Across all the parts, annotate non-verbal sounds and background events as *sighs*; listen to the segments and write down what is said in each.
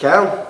Cal,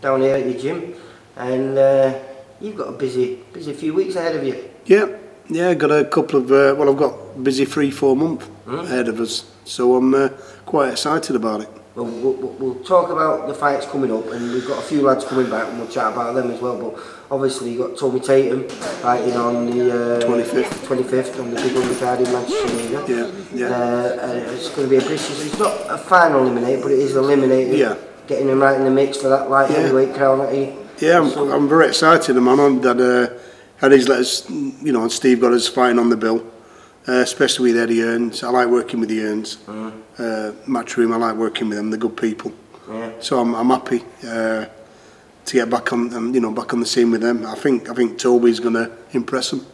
down here at your gym, and uh, you've got a busy, busy few weeks ahead of you. Yeah, yeah, got a couple of, uh, well, I've got busy three, four months Mm. ahead of us, so I'm uh, quite excited about it. Well, we'll, we'll talk about the fights coming up, and we've got a few lads coming back, and we'll chat about them as well. But obviously, you've got Tommy Tatum fighting on the uh, 25th. 25th on the big undercard in Manchester. Yeah, yeah. Uh, it's going to be a British. It's not a final eliminate, but it is eliminated. Yeah. getting him right in the mix for that light yeah. heavyweight crown that he. Yeah, I'm, so, I'm very excited, man. On that, uh, Harry's let us, you know, and Steve got us fighting on the bill, uh, especially with Eddie Earns. I like working with the Earns. Mm. Uh, Matchroom, I like working with them. They're good people. Yeah. So I'm, I'm happy uh, to get back on, um, you know, back on the scene with them. I think I think Toby's going to impress them.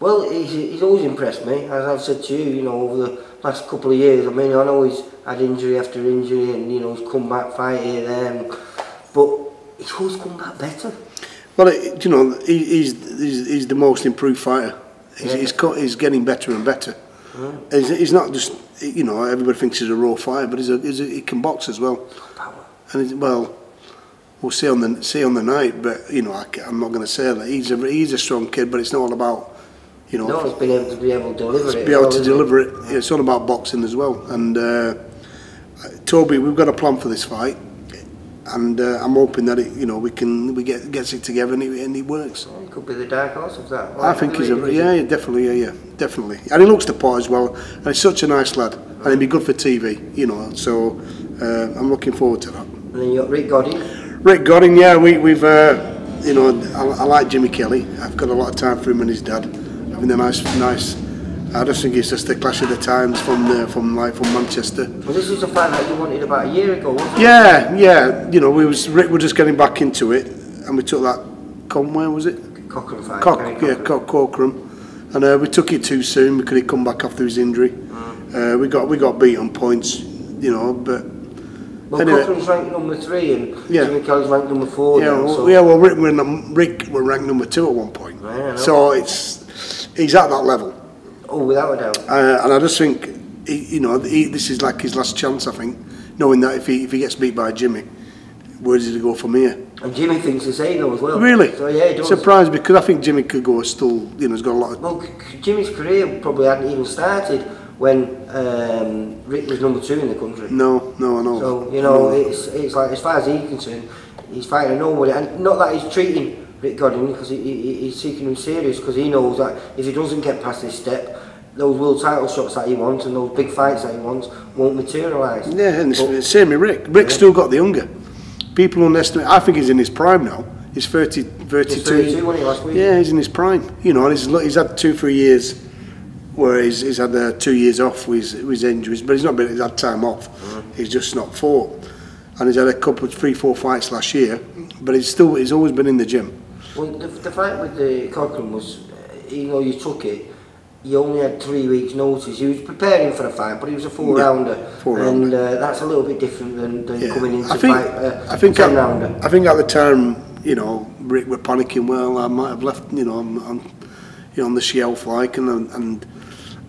Well, he's, he's always impressed me, as I've said to you, you know, over the last couple of years. I mean, I know he's had injury after injury and, you know, he's come back, fighting them, but he's always come back better. Well, it, you know, he, he's, he's he's the most improved fighter. He's, Yeah. he's, he's getting better and better. Mm. He's, he's not just, you know, everybody thinks he's a raw fighter, but he's a, he's a, he can box as well. Power. And well, we'll see on the see on the night. But you know, I, am not going to say that he's a he's a strong kid, but it's not all about, you know, No, been able to be able to deliver it. be able well, to deliver it. It's all about boxing as well. And uh, Toby, we've got a plan for this fight, and uh, I'm hoping that it, you know, we can we get gets it together and it, and it works. He could be the dark horse of that. I think he's a yeah, yeah, definitely, yeah, yeah, definitely. And he looks the part as well. And he's such a nice lad, and he'd be good for TV, you know. So uh, I'm looking forward to that. And then you got Rick Godding. Rick Godding, yeah, we, we've, uh, you know, I, I like Jimmy Kelly. I've got a lot of time for him and his dad. having a nice, nice. I just think it's just a clash of the times from the, from like from Manchester. Well, this was a fight that you wanted about a year ago, wasn't yeah, it? Yeah, yeah. You know, we was Rick were just getting back into it, and we took that Conway was it? Cochrane fight. Cock, yeah, Cock Cochran. And uh, we took it too soon because he'd come back after his injury. Mm. Uh, we got we got beat on points, you know, but Well, anyway. Cochrane's ranked number three, and Yeah. Jimmy Kelly's ranked number four. yeah, now, well, so. yeah, well, Rick were, num- Rick were ranked number two at one point. Yeah, I know. so it's he's at that level, Oh, without a doubt. uh, and I just think he, you know he, this is like his last chance. I think, knowing that if he if he gets beat by Jimmy, where does he go from here? And Jimmy thinks the same though as well. Really? So yeah, he does. Surprised because I think Jimmy could go still. You know, he's got a lot of. Well, Jimmy's career probably hadn't even started when um, Rick was number two in the country. No, no, I know. So you know, it's it's like as far as he's concerned, he's fighting a nobody, and not that he's treating Rick Godding because he, he, he's seeking him serious because he knows that if he doesn't get past this step, those world title shots that he wants and those big fights that he wants won't materialise. Yeah, and it's, But- same with Rick. Rick's still got the hunger. People underestimate. I think he's in his prime now. He's 30, 32. He's 32, wasn't he, last week? Yeah, he's in his prime. You know, and he's he's had two, three years where he's, he's had uh, two years off with his, with his injuries, but he's not been. He's had time off. Mm-hmm. He's just not fought, and he's had a couple, of three, four fights last year. But he's still. He's always been in the gym. Well, the, the fight with the Cochrane was, uh, you know, you took it. You only had three weeks' notice. He was preparing for the fight, but he was a four Yeah, rounder, four-rounder. and uh, that's a little bit different than, than Yeah. coming into I think. fight uh, I think. a ten At, rounder. I think at the time, you know, Rick were panicking. Well, I might have left. You know, on, on you know, on the shelf, like, and and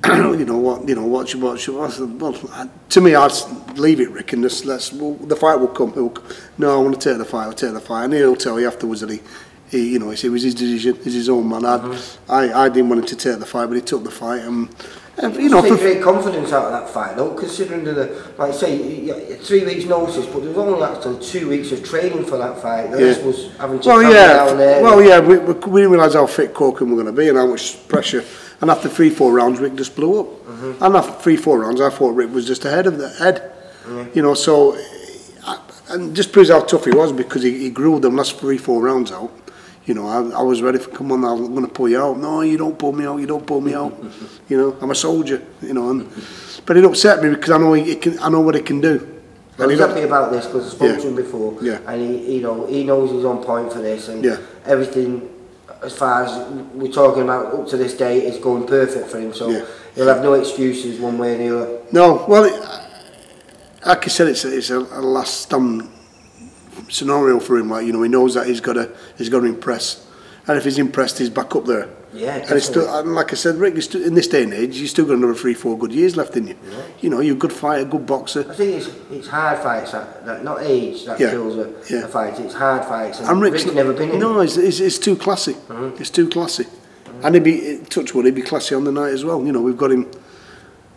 *clears throat* you know what, you know what, you what, said, well, I- to me, I'd leave it, Rick, and just let's. Well, the fight will come. It'll, no, I want to take the fight. I'll take the fight, and he'll tell you afterwards that he. He, you know, it was his decision, it's his own man. I'd, mm-hmm. I, I didn't want him to take the fight, but he took the fight, and, and you know, take great confidence out of that fight, though, considering the, like I say, three weeks' notice, but there was only actually two weeks of training for that fight. The Yeah. was having to Well, yeah. down there. Well, yeah. We, we, we didn't realise how fit Corcoran were going to be and how much pressure. And after three, four rounds, Rick just blew up. Mm-hmm. And after three, four rounds, I thought Rick was just ahead of the head. You know, so I- and just proves how tough he was because he, he grilled them last three, four rounds out. You know, I, I was ready for come on, I'm going to pull you out. No, you don't pull me out. You don't pull me out. *laughs* you know, I'm a soldier. You know, and but it upset me because I know he, he can. I know what he can do. Well, And he's happy about this because I spoke Yeah. to him before, Yeah. and he, you know, he knows he's on point for this, and Yeah. everything, as far as we're talking about up to this day, it's going perfect for him. So yeah. he'll have no excuses one way or the other. No, well, it, like I said, it's a, it's a, a last stand scenario for him. Like you know, he knows that he's got to he's got to impress, and if he's impressed, he's back up there. Yeah, And it's still, and like I said, Rick, you're still, in this day and age, you still got another three, four good years left in you. Yeah. You know, you're a good fighter, good boxer. I think it's it's hard fights that, that not age that Yeah, kills a, yeah. a fight. It's hard fights. And, And Rick's Rick's never been in. No, it's, it's, it's too classy. Mm-hmm. It's too classy. And he'd be, touch wood, he'd be classy on the night as well. You know, we've got him,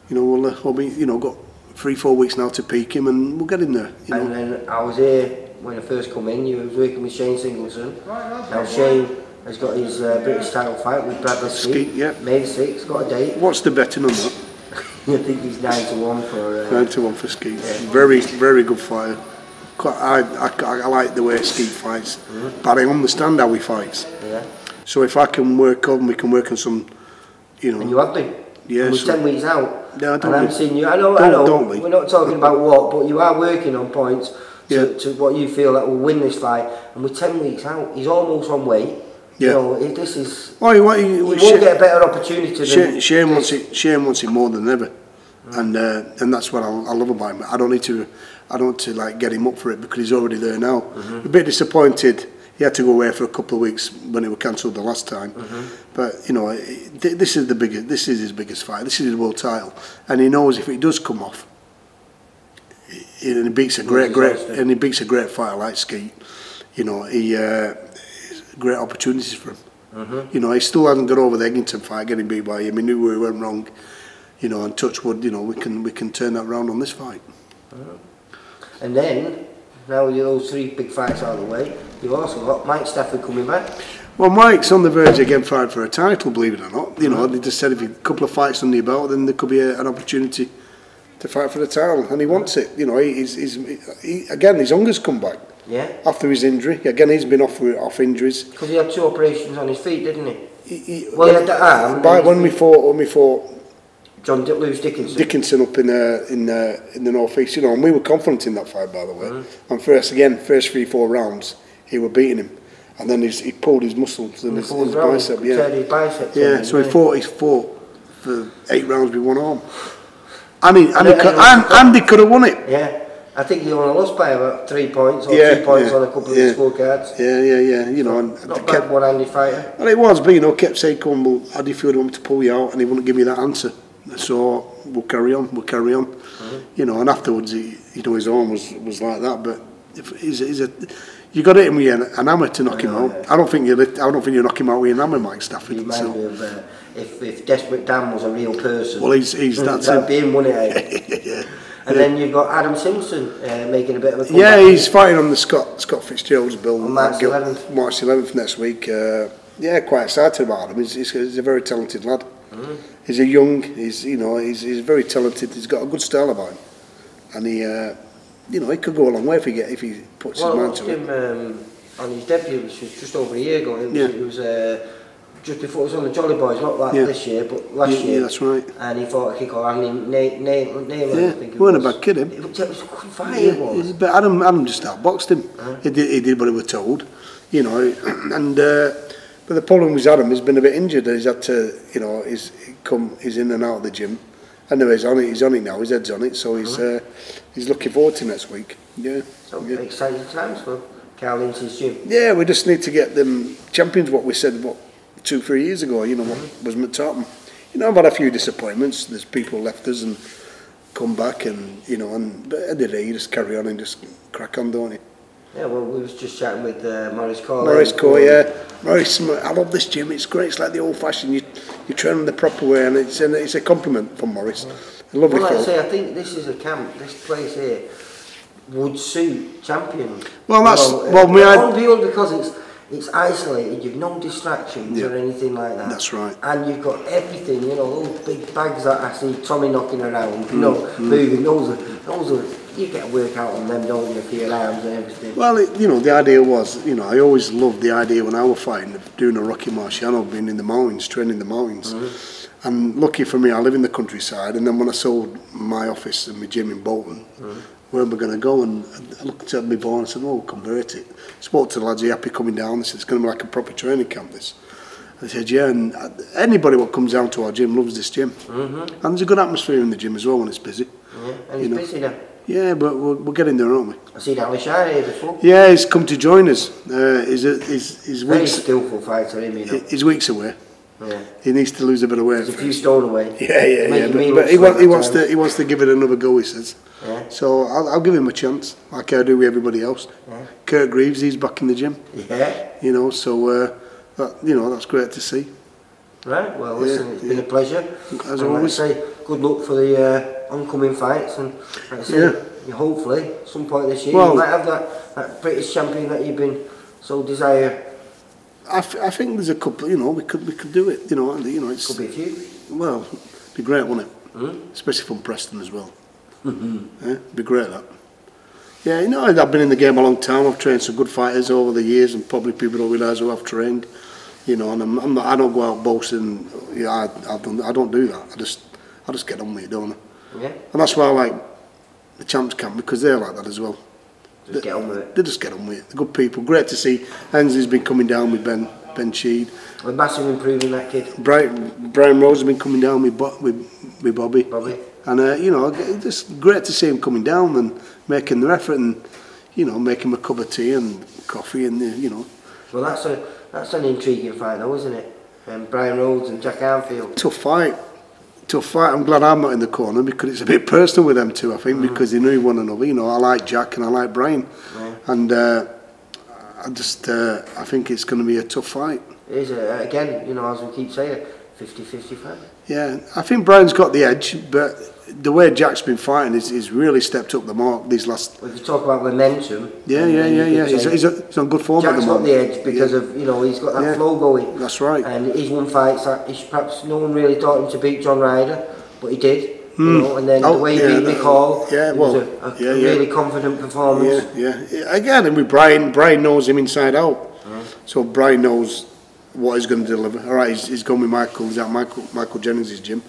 you know, we'll, uh, we'll be, you know, got three, four weeks now to peak him and we'll get him there. You know. And then I was here when I first come in. You was working with Shane Singleton. Right, Now Shane has got his uh, British title fight with Bradley Skeete. Skeete, yeah. May 6th, got a date. What's the betting on that? *laughs* I think he's 9 to 1 for. Uh, Nine to one for Skeete. Very, very good fighter. Quite, I, I, I like the way Skeete fights, Mm-hmm. but I understand how he fights. yeah. So if I can work on, we can work on some, you know. And you have been. Yeah, And we're so- 10 weeks out. Yeah, don't and I'm seeing you. I know, I Don't- know. don't we? We're not talking about what, but you are working on points to, Yeah. to what you feel that will win this fight. And we're 10 weeks out. He's almost on weight. Yeah. You know, this is. Why, why, You you, won't Shane, get a better opportunity than. Shane, Shane wants it. Shane wants it more than ever, and uh, and that's what I, I love about him. I don't need to, I don't to like get him up for it because he's already there now. A bit disappointed. He had to go away for a couple of weeks when it was cancelled the last time. But you know, th- this is the biggest. This is his biggest fight. This is his world title, and he knows if it does come off, he- and he beats a great, great, and he beats a great fighter like Skeete. You know, he uh, great opportunities for him. You know, he still hasn't got over the Eggington fight, getting beat by him. He knew where he went wrong. You know, and touch wood, you know, we can we can turn that round on this fight. And then, now with those three big fights out of the way, you've also got Mike Stafford coming back. Well, Mike's on the verge of again fight for a title, believe it or not. You know, mm-hmm. they just said if a couple of fights under your belt, then there could be a, an opportunity to fight for the title, and he wants it. You know, he, he's, he's he, again his hunger's come back Yeah? after his injury. Again, he's been off with- off injuries. Because he had two operations on his feet, didn't he? He, he, Well, he had the arm, By, when we fought, when we fought John Di- Lewis Dickinson. Dickinson up in uh, in uh, in the northeast, you know, and we were confident in that fight, by the way. Mm-hmm. And first, again, first three four rounds, he were beating him, and then he's, he pulled his muscles and his, his bicep, yeah, his bicep yeah. So he fought, he fought for eight rounds with one arm, and he and, And he, could, and, and he could have won it. Yeah. I think he only lost by about three points or Yeah, two points yeah, on a couple yeah. of scorecards. Yeah, yeah, yeah. You know, and Not kept, bad one-handed fighter. Well, it was, but you know, kept saying, "Come, well, how do you feel? You want to pull you out?" And he wouldn't give me that answer. So we'll carry on. We'll carry on. You know, and afterwards, he, you know, his arm was was like that. But if he's, he's a, you got to hit him with an, an hammer to knock him know, out. I don't think you. I don't think you knock him out with an hammer, Mike Stafford. Reminded So. me of uh, if, if Desperate Dan was a real person. Well, he's- he's- *laughs* that's That'd him. be him, wouldn't it? *laughs* yeah. And then you've got Adam Simpson uh, making a bit of a comeback. Yeah, he's fighting on the Scott Scott Fitzgerald's bill. On March Gil 11th. March 11th next week. Uh, yeah, quite excited about him. He's, he's, he's a very talented lad. Mm. He's a young, he's you know, he's, he's very talented. He's got a good style about him. And he, uh, you know, he could go a long way if he, get, if he puts well, his mind to him, it. Um, on his debut, which was just over a year ago, it was, yeah. it was uh, just before it was on the Jolly Boys, not like Yeah. this year, but last Yeah, year. yeah, that's right. And he fought a kick off Andy Na- Na- Naylor, Yeah, I think it weren't a was. bad kid, him. It was, it was a fight, Yeah, it was. but Adam Adam just outboxed him. He did he did what he was told, you know, *clears throat* and uh, but the problem with Adam he's been a bit injured. He's had to you know he's come he's in and out of the gym. I know he's on it. He's on it now. His head's on it, so he's uh, he's looking forward to next week. Yeah. So yeah. exciting times for Karl Ince's gym. Yeah, we just need to get them champions. What we said, what two, three years ago. You know, what was McTartan. You know, I've had a few disappointments. There's people left us and come back, and you know, and but at the end of the day, you just carry on and just crack on, don't you? Yeah, well, we was just chatting with uh, Maurice Core. Maurice Core, yeah. Morris, I love this gym. It's great. It's like the old-fashioned. You you train the proper way, and it's and it's a compliment from Morris. A lovely Well, like I say, I think this is a camp, this place here would suit champions. Well, that's- well, may I- only purely because it's it's isolated. You've no distractions or anything like that. That's right. And you've got everything. You know, those big bags that I see Tommy knocking around. Mm, You know, mm. moving. Those are those are. You get a workout on them, don't you, for your arms and everything. Well, it, you know, the idea was, you know, I always loved the idea when I was fighting of doing a Rocky Marciano, being in the mountains, training in the mountains. Mm-hmm. And lucky for me, I live in the countryside. And then when I sold my office and my gym in Bolton, mm-hmm. Where am I going to go? And I looked at my boy and said, oh, convert it. Spoke to the lads, are happy coming down? They said, it's going to be like a proper training camp, this. I said, yeah, and anybody what comes down to our gym loves this gym. And there's a good atmosphere in the gym as well when it's busy. Yeah, and he's You know. busy now. Yeah, but we're, we're getting there, aren't we? I seen Ali Shire here before. Yeah, he's come to join us. Uh, he's, a, he's, he's Very weeks, skillful fighter, know. he's weeks away. Yeah. He needs to lose a bit of weight. There's a few stone away. *laughs* Yeah, yeah, Making yeah. me But, but he, slim want, he wants times. to he wants to give it another go. He says. Yeah. So I'll, I'll give him a chance, like I do with everybody else. Yeah. Kurt Greaves, he's back in the gym. Yeah. You know, so uh, that, you know that's great to see. Right. Well, Yeah, listen, it's yeah. been a pleasure. As and always. Like I say, good luck for the uh, oncoming fights, and like say, Yeah. hopefully, some point this year, Well- you might have that, that British champion that you've been so desire. I, I think there's a couple. You know, we could we could do it. You know, and, you know it's Could be a few. well, be great, wouldn't it? Hmm? Especially from Preston as well. Yeah, be great that. Yeah, you know, I've been in the game a long time. I've trained some good fighters over the years, and probably people don't realise who I've trained. You know, and I'm, I'm not, I don't go out boasting. Yeah, I, I don't. I don't do that. I just, I just get on with it, don't I? Yeah. And that's why I like the champs camp because they're like that as well. Just get on with it. They just get on with it. They're good people. Great to see. Hensley's been coming down with Ben Ben Sheed. A massive improving that kid. Brian Brian Rose has been coming down with Bo, with, with Bobby. Bobby. And uh, you know, it's great to see him coming down and making the effort and you know making a cup of tea and coffee and uh, you know. Well, that's a that's an intriguing fight though, isn't it? Um, Brian Rhodes and Jack Anfield. Tough fight to fight. I'm glad I'm not in the corner because it's a bit personal with them two, I think, mm. because they knew one another. You know, I like Jack and I like Brian. Right. And uh, I just, uh, I think it's going to be a tough fight. It is, A, again, you know, as we keep saying, 50-50 fight. Yeah, I think Brian's got the edge, but the way Jack's been fighting is he's really stepped up the mark these last. If you talk about momentum... Yeah, yeah, yeah, yeah. He's, he's, a, he's on good form at Jack's the got moment. the edge because Yeah. of, you know, he's got that Yeah. flow going. That's right. And he's won fights that he's perhaps no one really thought him to beat John Ryder, but he did. You hmm. know, and then Oh, the way he yeah, beat Mick Hall, yeah, it was well, a, a yeah, yeah. really confident performance. Yeah, yeah. Again, and with Brian, Brian knows him inside out. Mm-hmm. So Brian knows what he's going to deliver. All right, he's, he's going with Michael. He's at Michael Michael Jennings' gym.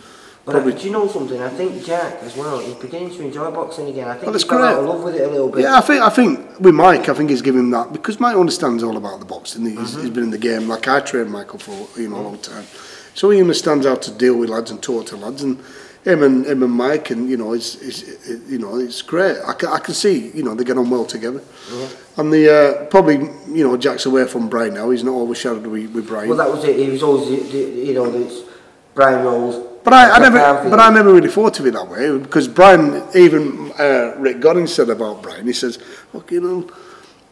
But Probably. do you know something? I think Jack as well. He's beginning to enjoy boxing again. I think Well, he's it's got out great. of love with it a little bit. Yeah, I think I think with Mike, I think he's giving him that because Mike understands all about the boxing. He's, mm-hmm. he's been in the game like I trained Michael for you know a long mm. time, so he understands how to deal with lads and talk to lads. And him and him and Mike, and you know, it's, it's it, you know it's great. I can, I can see you know they get on well together. Mm-hmm. And the uh, probably you know Jack's away from Brian now. He's not overshadowed with, with Brian. Well, that was it. He was always, the- the- you know, it's Brian Rolls. But I, I never, but I never really thought of it that way because Brian, even uh, Rick Godding said about Brian. He says, "Look, you know,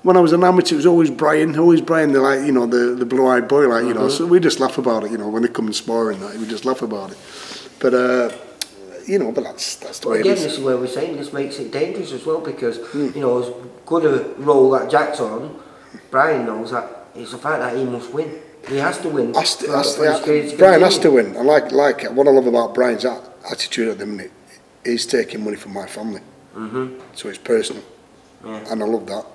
when I was an amateur, it was always Brian, always Brian, the like, you know, the, the blue-eyed boy, like, you know." So we just laugh about it, you know, when they come and spar and that, we just laugh about it. But uh, you know, but that's that's the way again, it is. this is where we're saying this makes it dangerous as well because, Hmm. you know, as good a role that Jack's on, Brian knows that it's a fact that he must win. He has to win. Has to, has to, Brian has to win. I like like what I love about Brian's attitude at the minute. He's taking money from my family, mm-hmm. so it's personal, Yeah. and I love that.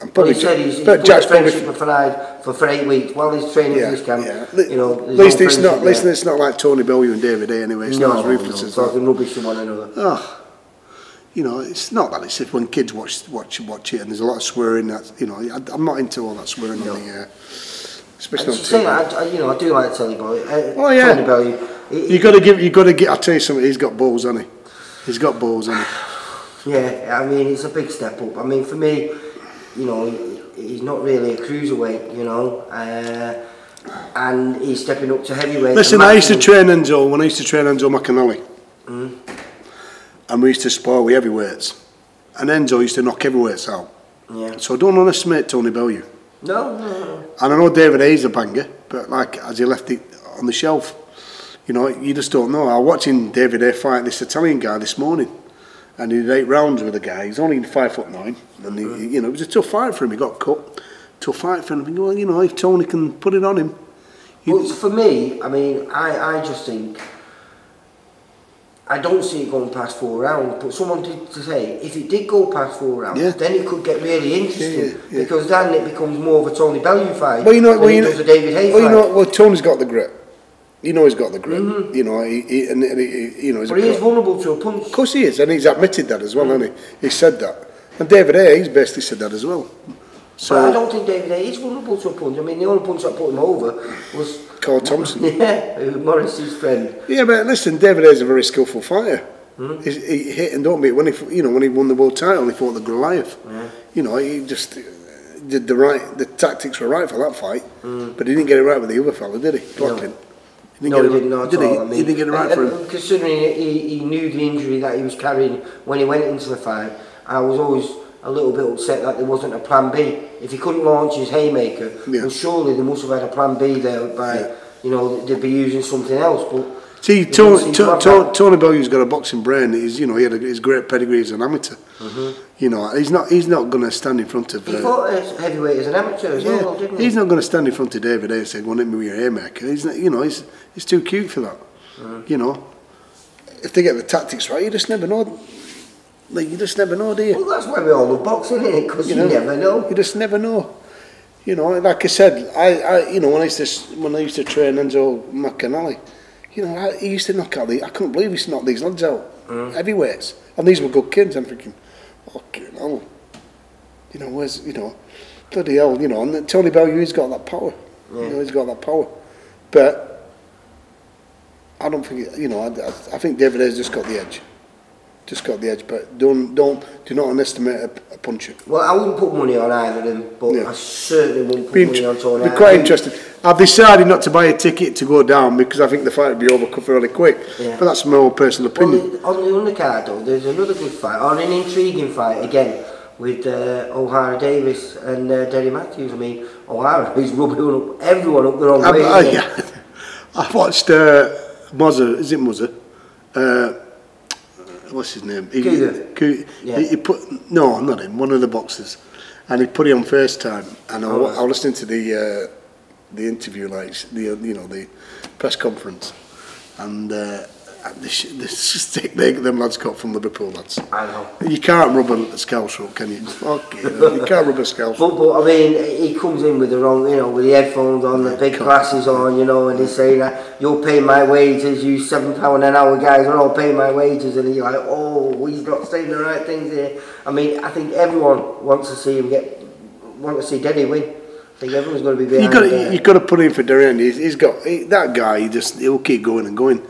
And probably, he said he's, he's but Jack's probably friendship for, for, for eight weeks while he's training for this camp. You know, At least it's not. Listen, it's not like Tony Bellew and David Haye. Anyway. It's no, not as ruthless no, as that. rubbish to one another. Oh, you know, it's not that. It's if when kids watch watch watch it and there's a lot of swearing. That you know, I, I'm not into all that swearing No. on the. Uh, especially on to say TV. that, I, I- you know, I do like Tony. Uh, Oh, yeah. Tony Bellew. He- You got to give. You got to get. I tell you something. He's got balls, hasn't he? He's got balls, hasn't he? *sighs* Yeah, I mean, it's a big step up. I mean, for me, you know, he's not really a cruiserweight, you know, uh, and he's stepping up to heavyweight. Listen, I used to train Enzo when I used to train Enzo Maccarinelli, Mm. and we used to spar with heavyweights, and Enzo used to knock heavyweights out. Yeah. So don't underestimate Tony Bellew. No, no, no. And I know David Haye's a banger, but like as he left it on the shelf, you know, you just don't know. I was watching David Haye fight this Italian guy this morning, and he did eight rounds with a guy. He's only five foot nine, and he, you know, it was a tough fight for him. He got cut, tough fight for him. Well, you know, if Tony can put it on him, Well, for me, I mean, I, I just think I don't see it going past four rounds. But someone did to say if it did go past four rounds, Yeah. then it could get really interesting Yeah, yeah, because then it becomes more of a Tony Bellew fight. well, you know, well, you know, David Haye's well, you know, well, Tony's got the grip. You know, he's got the grip. Mm-hmm. You know, he, he, and, and he, you know, he's but he is vulnerable to a punch. Of course he is, and he's admitted that as well, hasn't he? He said that. And David Haye, he's basically said that as well. So, but I don't think David Haye's is vulnerable to a punch. I mean, the only punch that put him over was Carl Thompson. *laughs* yeah, Morris's friend. Yeah, but listen, David Haye is a very skillful fighter. He's, he hit and don't beat. When he, you know, when he won the world title, he fought the Goliath. You know, he just uh, did the right. The tactics were right for that fight, but he didn't get it right with the other fella, did he? Clapping. He no, he didn't at did he? all. I mean, He didn't get it right for him. Considering he, he knew the injury that he was carrying when he went into the fight, I was always a little bit upset that there wasn't a plan B. If he couldn't launch his haymaker, Yeah. well, surely they must have had a plan B there by, you know, they'd be using something else. But See, Tony, Tony, Tony, Bellew's got a boxing brain. He's, you know, he had a, his great pedigree as an amateur. You know, he's not, he's not going to stand in front of. he uh, fought as heavyweight as an amateur as well, didn't he? he's not going to stand in front of David Haye and say, "Go on, hit me with your haymaker." He's, not, you know, he's, he's too cute for that. You know, if they get the tactics right, you just never know. Like you just never know, do you? Well, that's why we all love boxing, isn't it? Because you, never know. You just never know. You know, like I said, I, I you know, when I used to when I used to train Enzo Maccarinelli, you know, I, he used to knock out the. I couldn't believe he used to knock these lads out, mm. heavyweights, and these were good kids. I'm thinking, fucking hell, you know, where's you know, bloody hell, you know, and Tony Bellew, he's got that power. You mm. know, he's got that power, but I don't think, you know, I, I I think David has just got the edge. Just got the edge, but don't don't do not underestimate a, a puncher. Well, I wouldn't put money on either of them, but Yeah. I certainly wouldn't put Be, money on Tony. be quite interested. I've decided not to buy a ticket to go down because I think the fight will be over fairly quick. Yeah. But that's my own personal opinion. on the undercard though, there's another good fight, or an intriguing fight again, with uh, Ohara Davies and uh, Derry Matthews. I mean, O'Hara *laughs* is rubbing up everyone up the wrong way. I, yeah. *laughs* I watched uh, is it Mozza? Uh, what's his name? He, Cougar. Cou- Yeah. he, he put no, not him. One of the boxers, and he put it on first time. and I, Oh. I was listening to the uh, the interview, like the you know the press conference, and. Uh, Ah, this, this *laughs* stick they, them lads got from Liverpool lads. I know. You can't rub a scouse up, can you? Fuck you. you can't rub a scouse but, but I mean, he comes in with the wrong, you know, with the headphones on, the big glasses on, you know, and he's saying that you'll pay my wages, you seven pound an hour guys, are I'll pay my wages, and you're like, oh, he's not saying the right things here. I mean, I think everyone wants to see him get, want to see Denny win. Think everyone's going to be You behind. got uh, you got to put in for Durant. He's, he's got he, that guy. He just he'll keep going and going.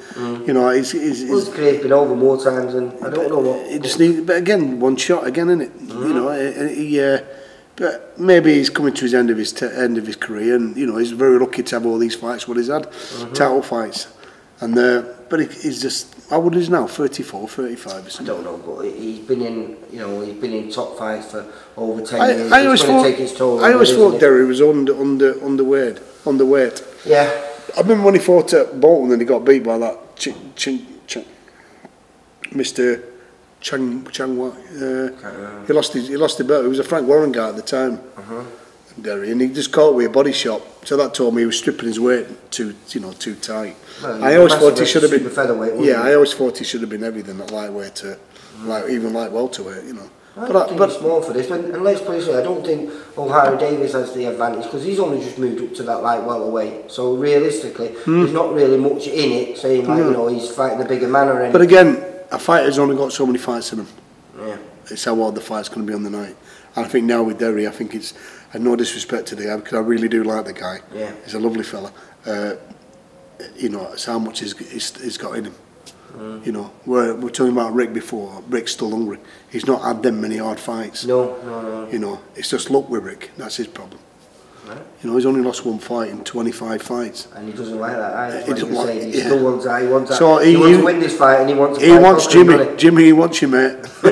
You know, he's, he's, well, he's his been over more times, and I don't know what. he just needs. But again, one shot again, isn't it? You know, he, he, uh, but maybe he's coming to his end of his end of his career, and you know he's very lucky to have all these fights. What he's had, title fights, And uh, but he, he's just how old is he now? 34, 35 or something. I don't know, but he's been in you know he's been in top five for over 10 I, years. I always thought take his toll I always thought Derry was under under underweight underweight. Yeah. I remember when he fought at Bolton and he got beat by that ch ch ch Mr. Chang Chang Uh, he lost his he lost the belt. He was a Frank Warren guy at the time. Uh -huh. Derry, and he just caught with a body shot. So that told me he was stripping his weight too you know too tight. Well, I always thought he should have been featherweight, yeah. I always thought he should have been everything at lightweight to like even light welterweight. You know, I but don't I, think but he's small for this, but, and let's put it I don't think Ohara Davies has the advantage because he's only just moved up to that light welterweight. So realistically, Hmm. there's not really much in it, saying like, you know, he's fighting the bigger man or anything. but again, a fighter's only got so many fights in him. yeah. it's how hard the fight's going to be on the night. And I think now with Derry, I think it's, and no disrespect to the guy, because I really do like the guy. Yeah. He's a lovely fella. Uh, you know, it's how much he's, he's, he's got in him. Mm. You know, we're, we're talking about Rick before. Rick's still hungry. He's not had them many hard fights. No, no, no. You know, it's just luck with Rick. That's his problem. Right. You know, he's only lost one fight in 25 fights. And he doesn't like that either. He, doesn't you like- he yeah. still wants that. He wants that. So he, he- wants he- to win this fight and he wants to He wants Jimmy. Jimmy, he wants you, mate. *laughs*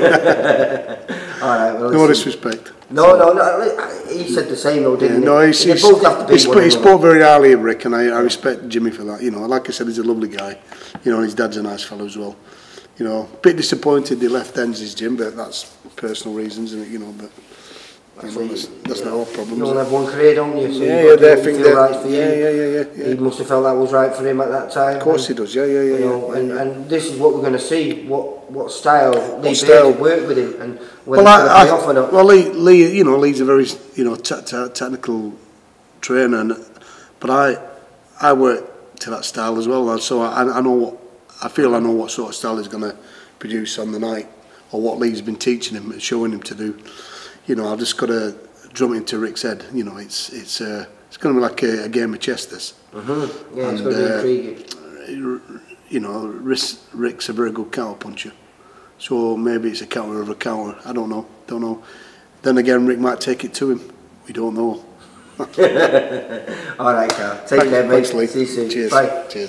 he? All right, well, No disrespect. No, no, no. He said the same though, didn't no, he? he's, he's, both have to he, be sp- one he another. spoke very highly of Rick, and I, I respect Jimmy for that. You know, like I said, he's a lovely guy. You know, and his dad's a nice fellow as well. You know, a bit disappointed they left Denz's gym, but that's personal reasons, isn't? You know, but you know, that's, that's not our problem. You only have one career, don't you? So Yeah, yeah, got to do they think that. right for you. yeah, yeah, yeah, yeah, He must have felt that was right for him at that time. Of course he does. Yeah, yeah, yeah, You know, yeah. and, and this is what we're going to see. What what style Lee style? Work with him, and whether Well, I, off or not. well, Lee, Lee, you know, Lee's a very, you know, te- te- technical trainer, and, but I, I work to that style as well, and so I, I know what, I feel I know what sort of style he's going to produce on the night, or what Lee's been teaching him and showing him to do. You know, I've just got to drum it into Rick's head. You know, it's it's uh, it's going to be like a, a game of chess. This. Mm-hmm. Yeah, it's going to be uh, intriguing. You know, Rick's, a very good counter puncher. So maybe it's a counter of a counter. I don't know. Don't know. Then again, Rick might take it to him. We don't know. *laughs* All right, Karl. Take care, mate. Thanks, Lee. See you soon. Cheers. Bye. Cheers.